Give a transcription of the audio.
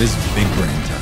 This big brain time.